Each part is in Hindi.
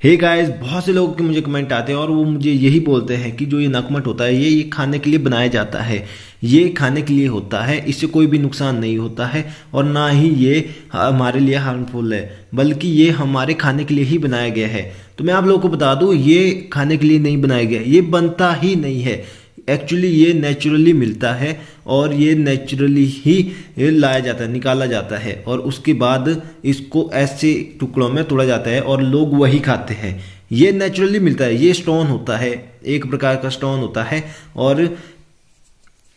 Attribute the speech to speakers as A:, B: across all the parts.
A: हे hey गाइस बहुत से लोग के मुझे कमेंट आते हैं और वो मुझे यही बोलते हैं कि जो ये नकमट होता है, ये ये खाने के लिए बनाया जाता है। ये खाने के लिए होता है, इससे कोई भी नुकसान नहीं होता है और ना ही ये हमारे लिए हार्मफुल है, बल्कि ये हमारे खाने के लिए ही बनाया गया है। तो मैं आप लोगों को बता दूँ, ये खाने के लिए नहीं बनाया गया, ये बनता ही नहीं है। एक्चुअली ये नेचुरली मिलता है और ये नेचुरली ही लाया जाता है, निकाला जाता है और उसके बाद इसको ऐसे टुकड़ों में तोड़ा जाता है और लोग वही खाते हैं। ये नेचुरली मिलता है, ये स्टोन होता है, एक प्रकार का स्टोन होता है और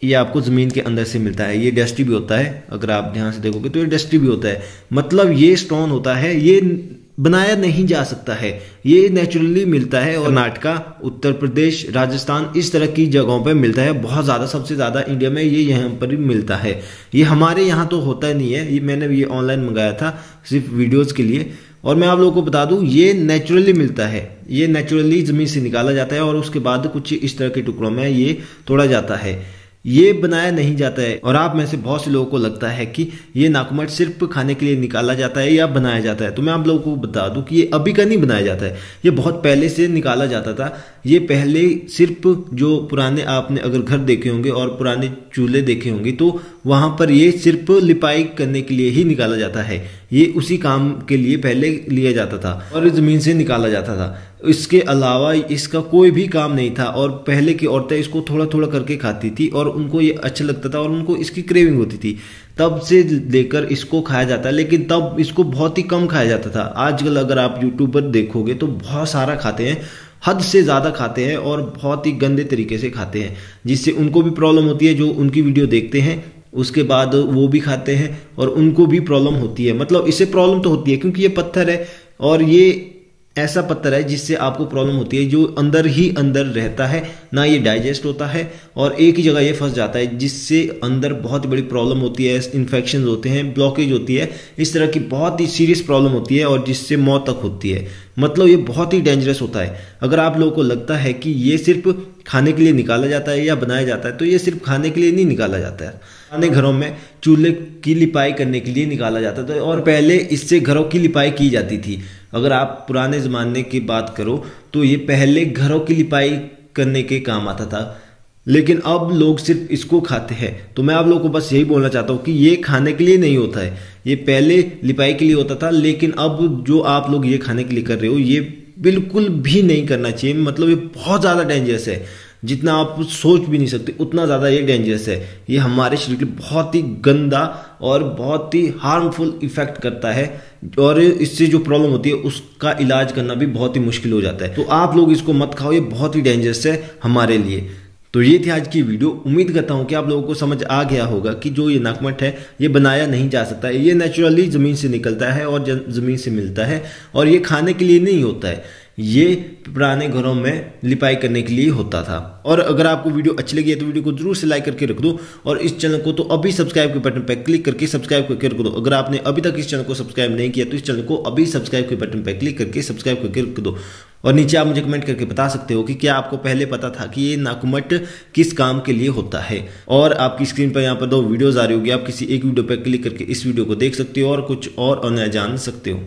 A: ये आपको ज़मीन के अंदर से मिलता है। ये डस्टी भी होता है, अगर आप ध्यान से देखोगे तो ये डस्टी भी होता है। मतलब ये स्टोन होता है, ये बनाया नहीं जा सकता है। ये नेचुरली मिलता है और कर्नाटका, उत्तर प्रदेश, राजस्थान इस तरह की जगहों पर मिलता है। बहुत ज़्यादा, सबसे ज़्यादा इंडिया में ये यहाँ पर भी मिलता है। ये हमारे यहाँ तो होता नहीं है। ये मैंने ये ऑनलाइन मंगाया था सिर्फ़ वीडियोज़ के लिए। और मैं आप लोगों को बता दूँ, ये नेचुरली मिलता है। ये नेचुरली ज़मीन से निकाला जाता है और उसके बाद कुछ इस तरह के टुकड़ों में ये तोड़ा जाता है। ये बनाया नहीं जाता है। और आप में से बहुत से लोगों को लगता है कि ये नाकमट सिर्फ़ खाने के लिए निकाला जाता है या बनाया जाता है। तो मैं आप लोगों को बता दूँ कि ये अभी का नहीं बनाया जाता है। ये बहुत पहले से निकाला जाता था। ये पहले सिर्फ़ जो पुराने आपने अगर घर देखे होंगे और पुराने चूल्हे देखे होंगे तो वहाँ पर ये सिर्फ़ लिपाई करने के लिए ही निकाला जाता है। ये उसी काम के लिए पहले लिया जाता था और ज़मीन से निकाला जाता था। इसके अलावा इसका कोई भी काम नहीं था और पहले की औरतें इसको थोड़ा थोड़ा करके खाती थी और उनको ये अच्छा लगता था और उनको इसकी क्रेविंग होती थी। तब से लेकर इसको खाया जाता है, लेकिन तब इसको बहुत ही कम खाया जाता था। आजकल अगर आप यूट्यूब पर देखोगे तो बहुत सारा खाते हैं, हद से ज़्यादा खाते हैं और बहुत ही गंदे तरीके से खाते हैं, जिससे उनको भी प्रॉब्लम होती है, जो उनकी वीडियो देखते हैं, उसके बाद वो भी खाते हैं और उनको भी प्रॉब्लम होती है। मतलब इससे प्रॉब्लम तो होती है, क्योंकि ये पत्थर है और ये ऐसा पत्थर है जिससे आपको प्रॉब्लम होती है, जो अंदर ही अंदर रहता है, ना ये डाइजेस्ट होता है और एक ही जगह ये फंस जाता है, जिससे अंदर बहुत बड़ी प्रॉब्लम होती है इन्फेक्शन होते हैं ब्लॉकेज होती है, इस तरह की बहुत ही सीरियस प्रॉब्लम होती है और जिससे मौत तक होती है। मतलब ये बहुत ही डेंजरस होता है। अगर आप लोगों को लगता है कि ये सिर्फ़ खाने के लिए निकाला जाता है या बनाया जाता है तो ये सिर्फ़ खाने के लिए नहीं निकाला जाता है। पुराने घरों में चूल्हे की लिपाई करने के लिए निकाला जाता था और पहले इससे घरों की लिपाई की जाती थी। अगर आप पुराने ज़माने की बात करो तो ये पहले घरों की लिपाई करने के काम आता था। लेकिन अब लोग सिर्फ़ इसको खाते हैं। तो मैं आप लोगों को बस यही बोलना चाहता हूँ कि ये खाने के लिए नहीं होता है। ये पहले लिपाई के लिए होता था, लेकिन अब जो आप लोग ये खाने के लिए कर रहे हो, ये बिल्कुल भी नहीं करना चाहिए। मतलब ये बहुत ज़्यादा डेंजरस है। जितना आप सोच भी नहीं सकते, उतना ज़्यादा ये डेंजरस है। ये हमारे शरीर के लिए बहुत ही गंदा और बहुत ही हार्मफुल इफ़ेक्ट करता है। और इससे जो प्रॉब्लम होती है, उसका इलाज करना भी बहुत ही मुश्किल हो जाता है। तो आप लोग इसको मत खाओ, ये बहुत ही डेंजरस है हमारे लिए। तो ये थी आज की वीडियो। उम्मीद करता हूँ कि आप लोगों को समझ आ गया होगा कि जो ये नकमट है, ये बनाया नहीं जा सकता। है ये नेचुरली ज़मीन से निकलता है और ज़मीन से मिलता है और ये खाने के लिए नहीं होता है। ये पुराने घरों में लिपाई करने के लिए होता था। और अगर आपको वीडियो अच्छी लगी है तो वीडियो को ज़रूर से लाइक करके रख दो और इस चैनल को तो अभी सब्सक्राइब के बटन पर क्लिक करके सब्सक्राइब करके रख दो। अगर आपने अभी तक इस चैनल को सब्सक्राइब नहीं किया तो इस चैनल को अभी सब्सक्राइब के बटन पर क्लिक करके सब्सक्राइब करके रख दो। और नीचे आप मुझे कमेंट करके बता सकते हो कि क्या आपको पहले पता था कि ये नाकुमट किस काम के लिए होता है। और आपकी स्क्रीन पर यहाँ पर दो वीडियोज़ आ रही होगी। आप किसी एक वीडियो पर क्लिक करके इस वीडियो को देख सकते हो और कुछ और जान सकते हो।